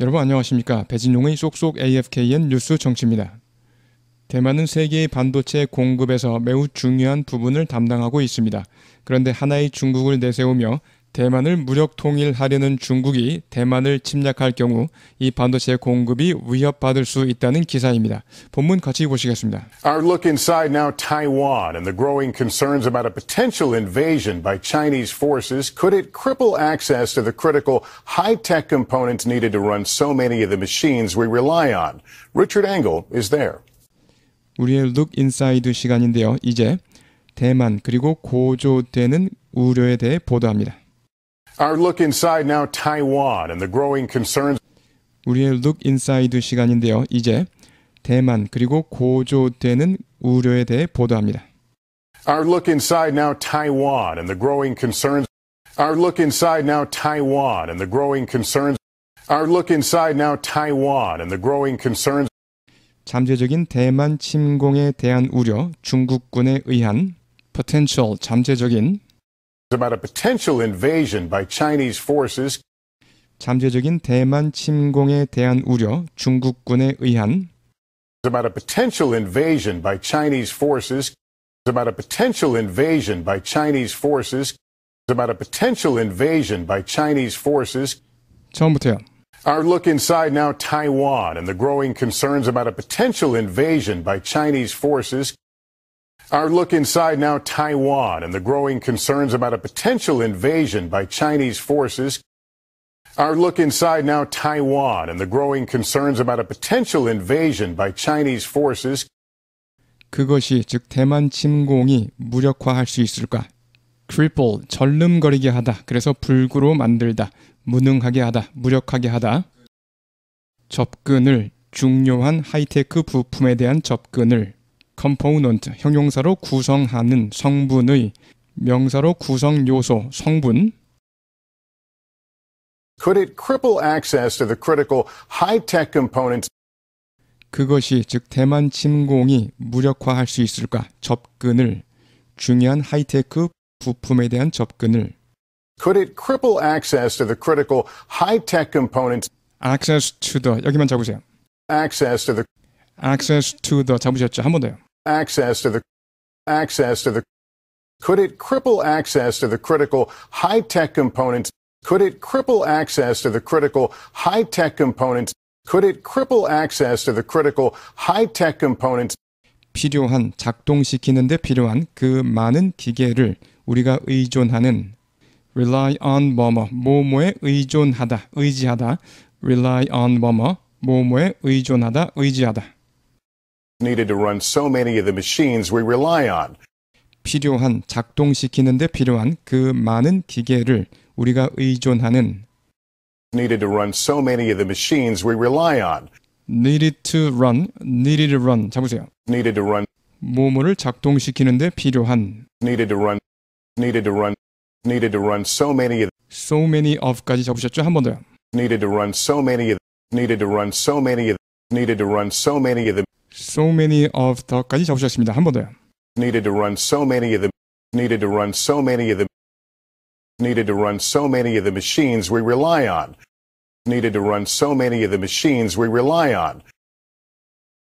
여러분 안녕하십니까? 배진용의 쏙쏙 AFKN 뉴스 정치입니다. 대만은 세계의 반도체 공급에서 매우 중요한 부분을 담당하고 있습니다. 그런데 하나의 중국을 내세우며 대만을 무력 통일하려는 중국이 대만을 침략할 경우 이 반도체 공급이 위협받을 수 있다는 기사입니다. 본문 같이 보시겠습니다. Our look inside now Taiwan and the growing concerns about a potential invasion by Chinese forces. Could it cripple access to the critical high-tech components needed to run so many of the machines we rely on? Richard Engel is there. 우리의 룩 인사이드 시간인데요. 이제 대만 그리고 고조되는 우려에 대해 보도합니다. Our look inside now Taiwan and the growing concerns 우리의 룩 인사이드 시간인데요. 이제 대만 그리고 고조되는 우려에 대해 보도합니다. Our look inside now Taiwan and the growing concerns Our look inside now Taiwan and the growing concerns Our look inside now Taiwan and the growing concerns 잠재적인 대만 침공에 대한 우려, 중국군에 의한 potential 잠재적인 about a potential invasion by Chinese forces. 잠재적인 대만 침공에 대한 우려, 중국군에 의한 about a potential invasion by Chinese forces. about a potential invasion by Chinese forces. about a potential invasion by Chinese forces. 처음부터요. Our look inside now Taiwan and the growing concerns about a potential invasion by Chinese forces. Our look inside now Taiwan and the growing concerns about a potential invasion by Chinese forces. Our look inside now Taiwan and the growing concerns about a potential invasion by Chinese forces. 그것이 즉 대만 침공이 무력화할 수 있을까? cripple 절름거리게 하다. 그래서 불구로 만들다. 무능하게 하다. 무력하게 하다. 접근을 중요한 하이테크 부품에 대한 접근을 component 형용사로 구성하는 성분의 명사로 구성 요소 성분 Could it cripple access to the critical high-tech components 그것이 즉 대만 침공이 무력화할 수 있을까? 접근을 중요한 하이테크 부품에 대한 접근을 Could it cripple access to the critical high-tech components access to the 여기만 잡으세요. access to the access to the 잡으셨죠? 한 번 더요. access to the access to the could it cripple access to the critical high-tech components could it cripple access to the critical high-tech components could it cripple access to the critical high-tech components 필요한 작동시키는데 필요한 그 많은 기계를 우리가 의존하는 rely on 뭐뭐 뭐뭐에 의존하다 의지하다 rely on 뭐뭐 뭐뭐에 의존하다 의지하다 needed to run so many of the machines we rely on 필요한 작동시키는데 필요한 그 많은 기계를 우리가 의존하는 needed to run so many of the machines we rely on needed to run needed to run 잡으세요 needed to run 뭐뭐를 작동시키는데 필요한 needed to run needed to run needed to run so many of so many of까지 잡으셨죠? 한 번 더요. needed to run so many of needed to run so many of needed to run so many of the so many of the까지 잡으셨습니다. 한 번 더요. needed to run so many of the needed to run so many of the needed to run so many of the machines we rely on needed to run so many of the machines we rely on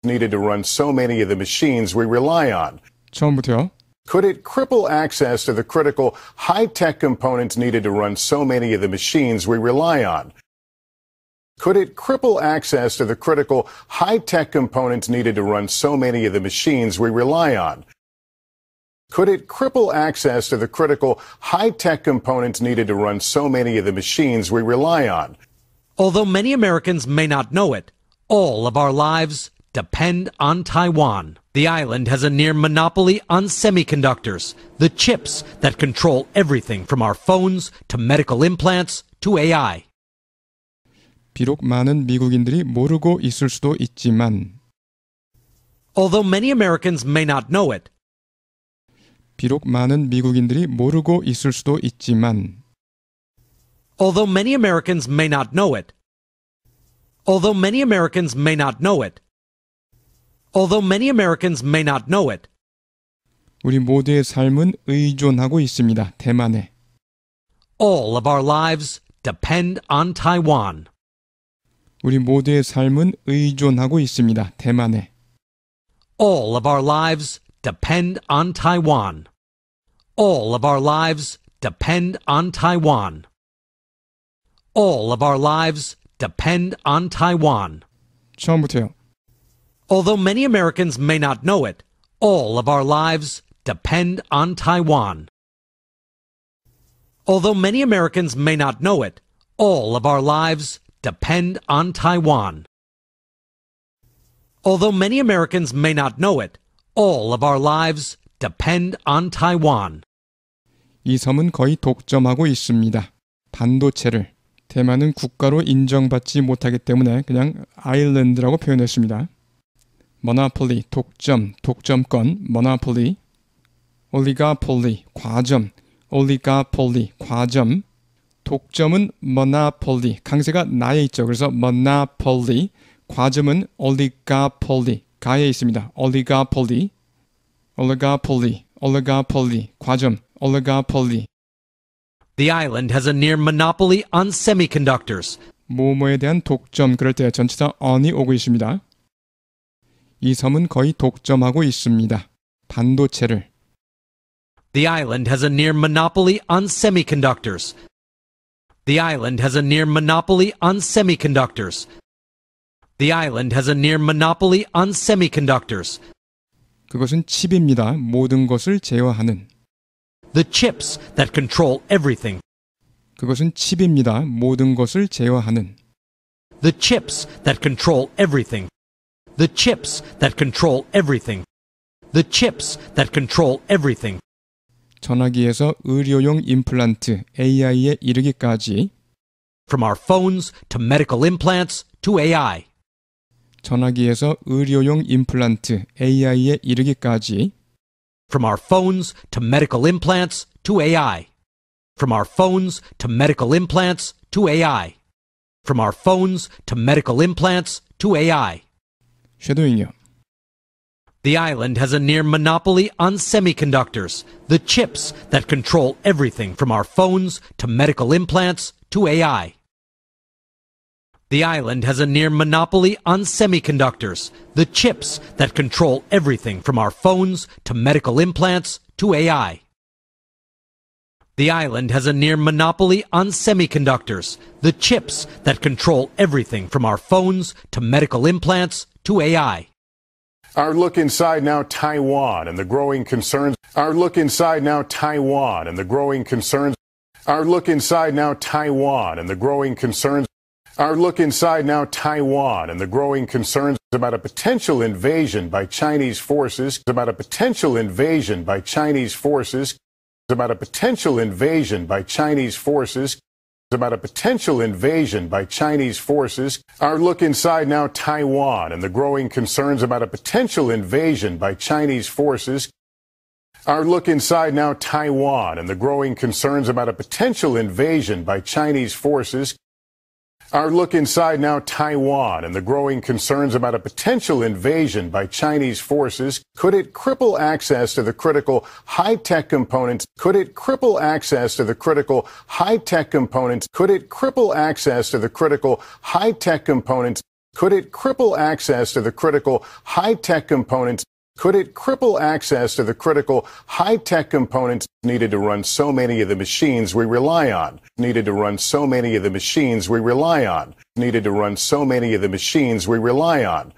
needed to run so many of the machines we rely on 처음부터요. could it cripple access to the critical high-tech components needed to run so many of the machines we rely on Could it cripple access to the critical high-tech components needed to run so many of the machines we rely on could it cripple access to the critical high-tech components needed to run so many of the machines we rely on Although many Americans may not know it, all of our lives depend on Taiwan. The island has a near monopoly on semiconductors, the chips that control everything from our phones to medical implants to AI. 비록 많은 미국인들이 모르고 있을 수도 있지만 Although many Americans may not know it, 비록 많은 미국인들이 모르고 있을 수도 있지만 although many Americans may not know it, although many Americans may not know it, although many Americans may not know it, 우리 모두의 삶은 의존하고 있습니다. 대만에. all of our lives depend on Taiwan. 우리 모두의 삶은 의존하고 있습니다. 대만에. All of our lives depend on Taiwan. All of our lives depend on Taiwan. All of our lives depend on Taiwan. 처음부터요. Although many Americans may not know it, all of our lives depend on Taiwan. Although many Americans may not know it, all of our lives depend on Taiwan. Although many Americans may not know it, all of our lives depend on Taiwan. 이 섬은 거의 독점하고 있습니다. 반도체를. 대만은 국가로 인정받지 못하기 때문에 그냥 아일랜드라고 표현했습니다. monopoly, 독점, 독점권, monopoly. oligopoly, 과점, oligopoly, 과점. 독점은 monopoly, 강세가 나에 있죠. 그래서 monopoly, 과점은 oligopoly, 가에 있습니다. oligopoly, oligopoly, oligopoly, 과점, oligopoly. The island has a near monopoly on semiconductors. 뭐뭐에 대한 독점 그럴 때 전치사 on이 오고 있습니다. 이 섬은 거의 독점하고 있습니다. 반도체를. The island has a near monopoly on semiconductors. The island has a near monopoly on semiconductors. The island has a near monopoly on semiconductors. 그것은 칩입니다. 모든 것을 제어하는. The chips that control everything. 그것은 칩입니다. 모든 것을 제어하는. The chips that control everything. The chips that control everything. The chips that control everything. 전화기에서 의료용 임플란트 AI에 이르기까지 From our phones to medical implants to AI. 전화기에서 의료용 임플란트 AI에 이르기까지 From our phones to medical implants to AI. From our phones to medical implants to AI. From our phones to medical implants to AI. 쉐도잉이요. The island has a near monopoly on semiconductors, the chips that control everything from our phones to medical implants to AI. The island has a near monopoly on semiconductors, the chips that control everything from our phones to medical implants to AI. The island has a near monopoly on semiconductors, the chips that control everything from our phones to medical implants to AI. Our look inside now Taiwan and the growing concerns. Our look inside now Taiwan and the growing concerns. Our look inside now Taiwan and the growing concerns. Our look inside now Taiwan and the growing concerns about a potential invasion by Chinese forces, about a potential invasion by Chinese forces, about a potential invasion by Chinese forces, about a potential invasion by Chinese forces. Our look inside now Taiwan and the growing concerns about a potential invasion by Chinese forces. Our look inside now Taiwan and the growing concerns about a potential invasion by Chinese forces. Our look inside now Taiwan and the growing concerns about a potential invasion by Chinese forces. Could it cripple access to the critical high-tech components? Could it cripple access to the critical high-tech components? Could it cripple access to the critical high-tech components? Could it cripple access to the critical high-tech components? Could it cripple access to the critical high-tech components needed to run so many of the machines we rely on? Needed to run so many of the machines we rely on. Needed to run so many of the machines we rely on.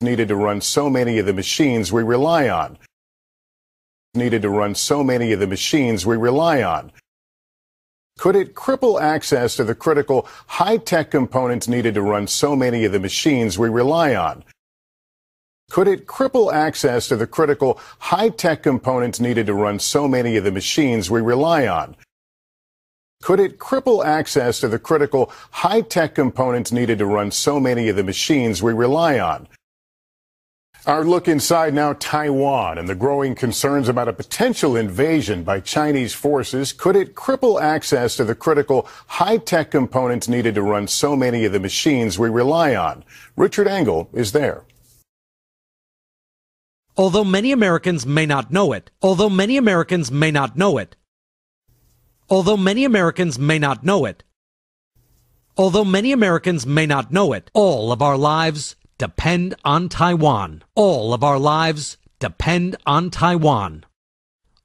Needed to run so many of the machines we rely on. Needed to run so many of the machines we rely on. Could it cripple access to the critical high-tech components needed to run so many of the machines we rely on? Could it cripple access to the critical high-tech components needed to run so many of the machines we rely on? Could it cripple access to the critical high-tech components needed to run so many of the machines we rely on? Our look inside now Taiwan and the growing concerns about a potential invasion by Chinese forces. Could it cripple access to the critical high-tech components needed to run so many of the machines we rely on? Richard Engel is there. Although many Americans may not know it, although many Americans may not know it, although many Americans may not know it, Although many Americans may not know it, all of our lives depend on Taiwan. All of our lives depend on Taiwan.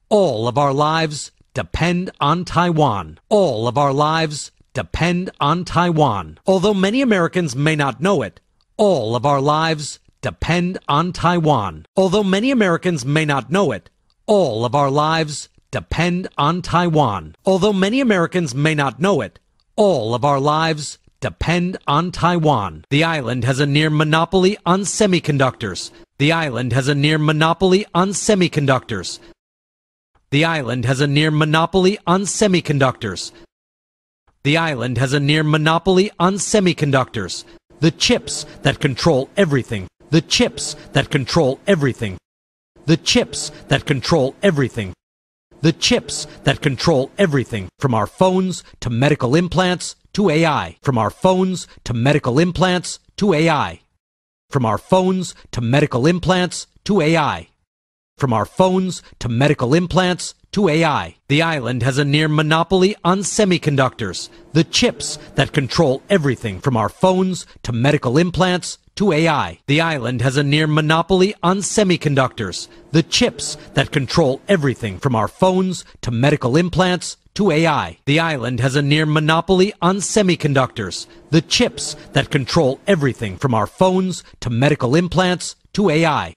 All of our lives depend on Taiwan. All of our lives depend on Taiwan. Although many Americans may not know it, all of our lives depend on Taiwan. Although many Americans may not know it, all of our lives depend on Taiwan. Although many Americans may not know it, all of our lives depend on Taiwan. The island has a near monopoly on semiconductors. The island has a near monopoly on semiconductors. The island has a near monopoly on semiconductors. The island has a near monopoly on semiconductors. The chips that control everything. The chips that control everything. The chips that control everything. The chips that control everything from our phones to medical implants to AI. From our phones to medical implants to AI. From our phones to medical implants to AI. From our phones to medical implants to AI. The island has a near monopoly on semiconductors, the chips that control everything from our phones to medical implants to AI. The island has a near monopoly on semiconductors, the chips that control everything from our phones to medical implants to AI. The island has a near monopoly on semiconductors, the chips that control everything from our phones to medical implants to AI.